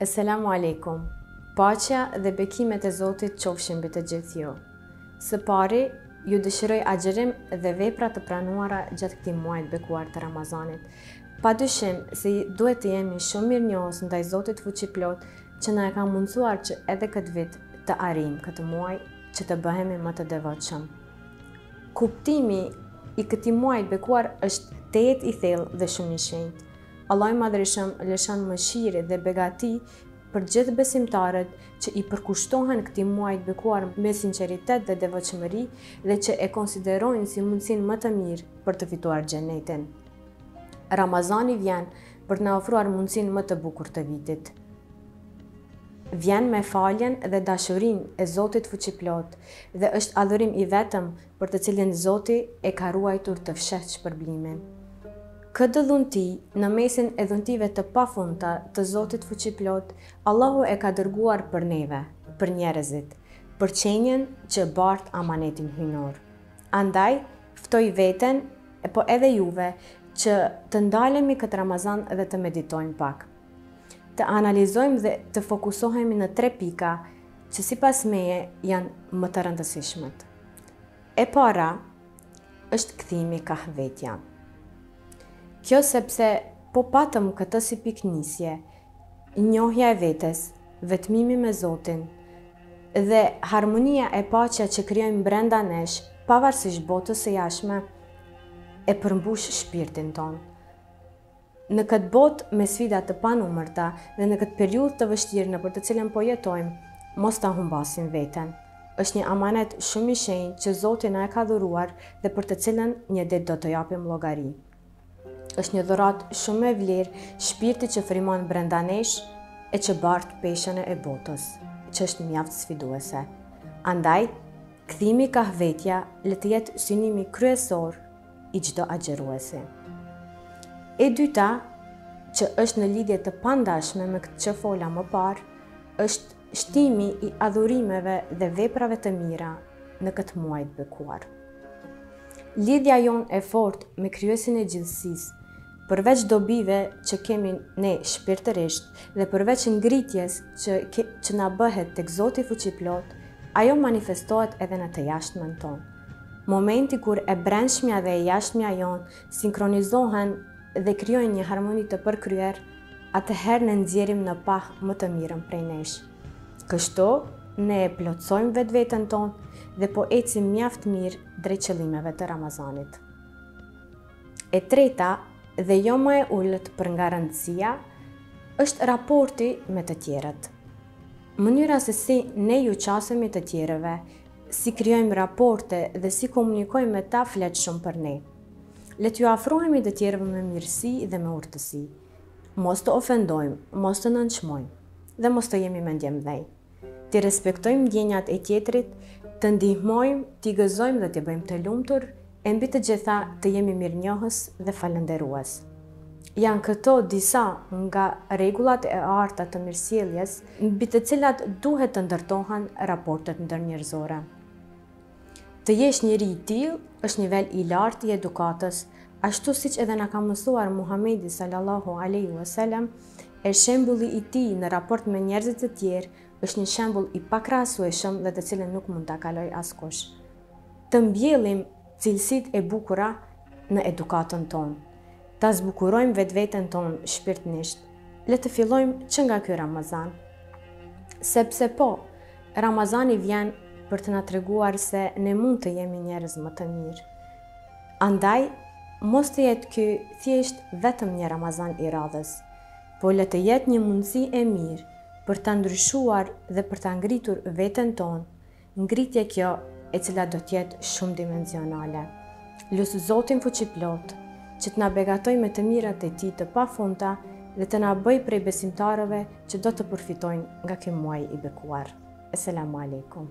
Esselamu alaikum. Paqja dhe bekimet e Zotit qofshin mbi të gjithë ju. Së pari, ju dëshiroj agjërim dhe vepra të pranuara gjatë këtij muaji të bekuar të Ramazanit. Pa dyshim se duhet të jemi shumë mirënjohës ndaj Zotit fuqiplotë që na e ka mundësuar që edhe këtë vit të arrijmë këtë muaj që të bëhemi më të devotshëm. Kuptimi i këtij muaji të bekuar është tejet i thellë dhe shumë i shenjtë. Allahu i madhërishëm lëshon mëshirë dhe begati për gjithë besimtarët që i përkushtohen këtij muaji të bekuar me sinceritet dhe devotshmëri dhe që e konsiderojnë si mundësinë më të mirë për të fituar xhenetin. Ramazani vjen për të na ofruar mundësinë më të bukur të vitit. Vjen me faljen dhe dashurinë e Zotit Fuqiplotë dhe është adhurim i vetëm për të cilin Zoti e ka ruajtur të fshehtë shpërblimin. Këtë dhunti, në mesin e dhuntive të pafundta të Zotit Fuqiplotë, Allahu e ka dërguar për neve, për njerëzit, për qenien që bart amanetin hyjnor. Andaj, ftoj veten, E po edhe juve, që të ndalemi këtë Ramazan dhe të meditojmë pak. Të analizojmë dhe të fokusohemi në tre pika që sipas meje janë më të rëndësishmet. E para, është kthimi kah vetja. Kjo sepse po patëm këtë si pikënisje, njohja e vetes, vetmimi me Zotin, Dhe harmonia e paqja që krijojmë brenda nesh, pavarësisht botës së jashtme, e përmbush shpirtin tonë. Në këtë botë me sfida të panumërta dhe në këtë periudhë të vështirë nëpër të cilën po jetojmë, mos ta humbasim veten. Është një amanet shumë i shenjtë që Zoti na e ka dhuruar dhe për të cilën një ditë do të japim llogari. Është një dhuratë shumë e vlerë, shpirti që frymon brenda nesh e që bart peshën e botës, që është mjaft sfiduese. Andaj, kthimi kah vetja le të jetë synimi kryesor i çdo agjëruesi. E dyta, që është në lidhje të pandashme me këtë që fola më parë, është shtimi i adhurimeve dhe veprave të mira në këtë muaj të bekuar. Lidhja jonë e fortë me Krijuesin e gjithësisë, përveç dobive që kemi ne shpirtërisht dhe përveç ngritjes që që na bëhet tek Zoti Fuqiplotë, ajo manifestohet edhe në të jashtmen tonë. Momenti kur e brendshmja dhe e jashtmja jonë sinkronizohen dhe krijojnë një harmoni të përkryer, atëherë ne nxjerrim në pah më të mirën prej nesh. Kështu, ne e plotësojmë vetveten tonë dhe po ecim mjaft mirë drejt qëllimeve të Ramazanit. E treta dhe jo më e ulët për nga rëndësia është raporti me të tjerët. Mënyra se si ne iu qasemi të tjerëve, si krijojmë raporte dhe si komunikojmë me ta flet shumë për ne. Le t'iu afrohemi të tjerëve me mirësi dhe me urtësi. Mos të ofendojmë, mos të nënçmojmë dhe mos të jemi mendjemëdhenj. T'i respektojmë ndjenjat e tjetrit, të ndihmojmë, t'i gëzojmë dhe t'i bëjmë të lumtur, e mbi të gjitha të jemi mirënjohës dhe falënderues. Janë këto disa nga rregullat e arta të mirësjelljes mbi të cilat duhet të ndërtohen raportet ndërnjerëzore. Të jesh njeri i tillë është nivel i lartë i edukatës, ashtu siç edhe na ka mësuar Muhamedi sallallahu alejhi ve selem, e shembulli i tij në raport me njerëzit e tjerë është një shembull i pakrahasueshëm dhe të cilën nuk mund ta kalojë askush. Të mbjellim cilësitë e bukura në edukatën tonë. Ta zbukurojmë vetveten tonë shpirtërisht, le të fillojmë që nga ky Ramazan. Sepse po, Ramazani vjen për të na treguar se ne mund të jemi njerëz më të mirë. Andaj, mos të jetë ky thjesht vetëm një Ramazan i radhës, po le të jetë një mundësi e mirë për ta ndryshuar dhe për ta ngritur veten tonë, Ngritje kjo e cila do të jetë shumëdimensionale. Lus Zotin Fuqiplotë që të na begatojë me të mirat e Tij të pafundta dhe të na bëjë prej besimtarëve që do të përfitojnë nga ky muaj i bekuar. Eselamu Alejkum.